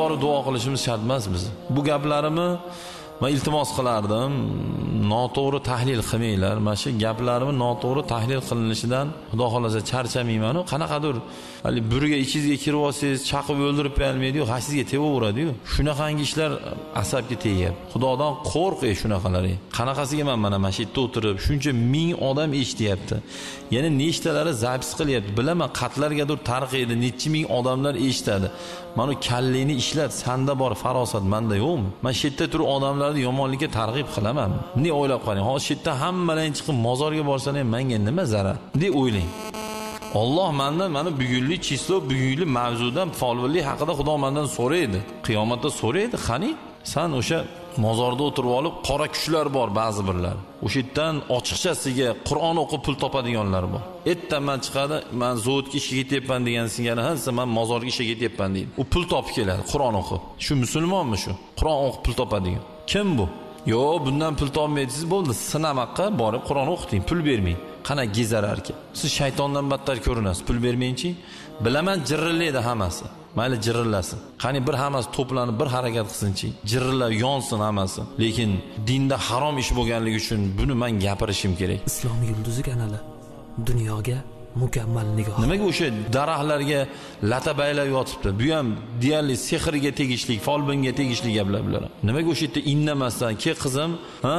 bora duo qilishimiz shart emas bizni. Bu gaplarimni man iltimos qilardim. Noto'g'ri tahlil qilmanglar. Mana shu gaplarimni noto'g'ri tahlil qilinishidan xudo xohlasa charchamaymanu. Qanaqadir haligi burga ichingizga kirib olsangiz chaqib o'ldirib bo'lmaydiyu ha sizga tevaveradiyu shunaqangi ishlar asabga tegyapti. Xudodan qo'rqing shunaqalari qanaqasiga man mana mana shu yerda o'tirib shuncha ming odam eshityapti. Yana nechtalari zapis qilyapti. Bilaman qatlargadir tarqaydi nechi ming odamlar eshitadi. Mana kallangni ishlat sanda bor farosat manda yo'qmi man shu yerda turib odamlarni yomonlikka targ'ib qilaman. Bunday o'ylab qarang hozir shu yerda hammalaring chiqib mozorga borsalar ham manga nima zarar? Bunday o'ylang. Olloh mandan mana bugungi chislo bugungi mavzudan folbinlik haqida xudo mandan so'raydi. Qiyomatda so'raydi qani? San o'sha mozorda o'tirib olib qora kuchlar bor ba'zi birlar. O'sha yerdan ochiqchasiga qur'on o'qib pul topadiganlar bor. Ertaman chiqadi man zavodga ishga ketyapman degan singari ha desa man mozorga ishga ketyapman deydi. U pul topib keladi qur'on o'qib. Shu musulmonmi shu? Qur'on o'qib pul topadigan. Kim bu? Yo'q bundan pul topmaysiz bo'ldi. Sinamaqqa borib qur'on o'qiting pul bermang. Qana gezararkan siz shaytondan battar ko'rinasiz pul bermangchi. Bilaman jirillaydi hammasi. Mayli jirillasin qani bir hammasi to'planib bir harakat qilsinchi jirillab yonsin hammasi. Lekin dinda harom ish bo'lganligi uchun buni man gapirishim kerak. Islom yulduzi kanali. Dunyoga mukammal nigoh. Nimaga o'sha daraxtlarga lata baylab yotibdi? Bu ham deyarli sehrga tegishli folbinga tegishli gaplar bular. Nimaga o'sha yerda indamasdan ke qizim ha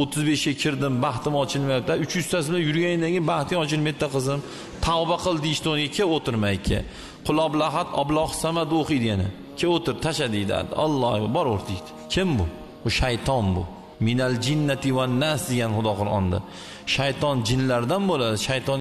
o'ttiz beshga kirdim baxtim ochilmayapti uch yuztasi bilan yurganingdan keyin baxting ochilmayapti qizim tavba qil deyishdi o'rniga ke o'tirmay ke qulob lahat obloh samad o'qiydi yana ke o'tir tasha deydi. Alloh boraver deydi. Kim bu? Bu shayton bu. Minal jinnati va nas degan xudo qur'onda. Shayton jinlardan bo'ladi. Shayton